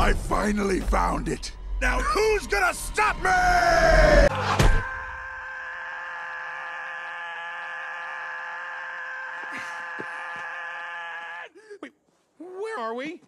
I finally found it. Now who's gonna stop me? Wait, where are we?